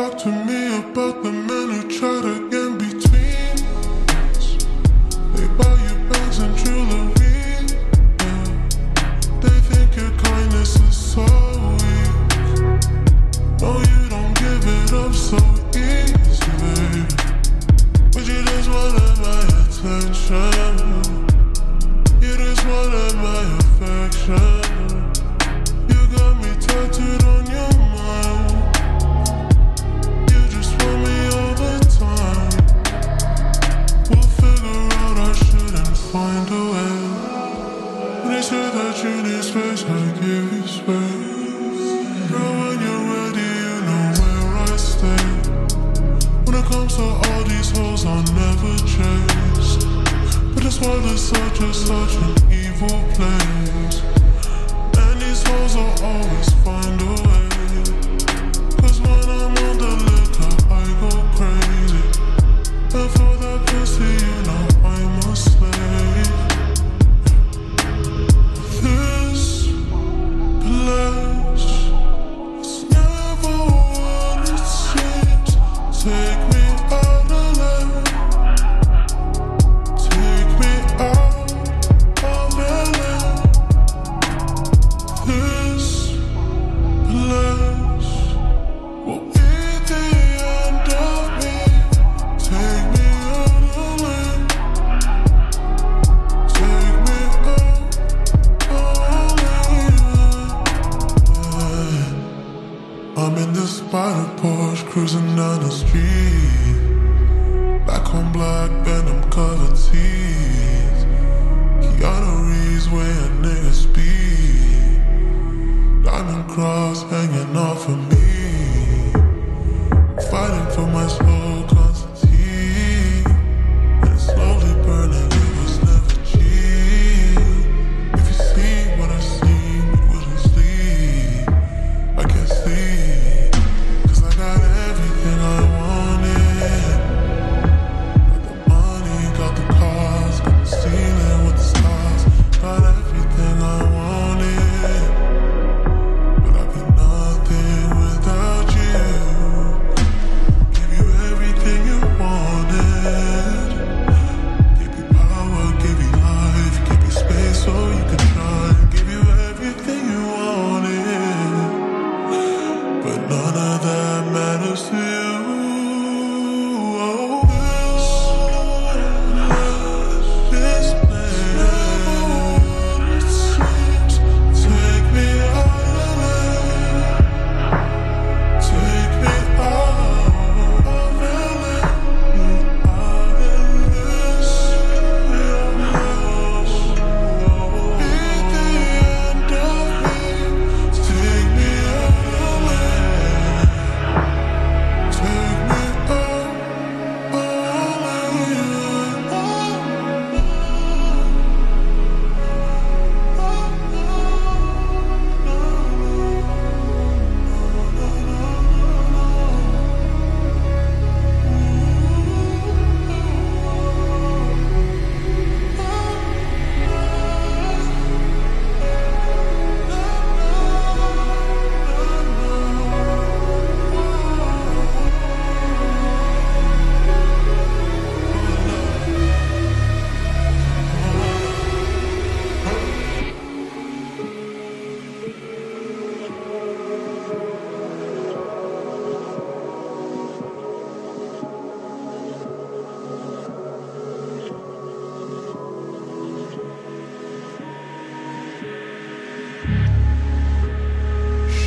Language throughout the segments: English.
talk to me about the men who try to get comes to all these hoes I never chase, But this world is such a, such an evil place. And these hoes will always find a way. I'm in the Spyder Porsche cruising down the street. Black on black, venom covered teeth. Keanu Reeves wearing a nigga speed. Diamond cross hanging off of me. Fighting for my soul.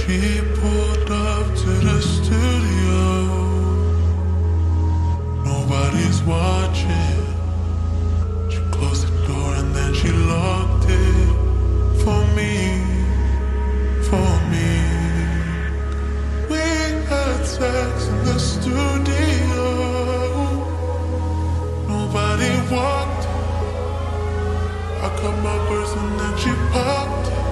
She pulled up to the studio. Nobody's watching. She closed the door and then she locked it for me. For me. We had sex in the studio. Nobody walked. I cut my purse and then she popped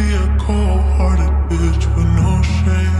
She a cold-hearted bitch with no shame.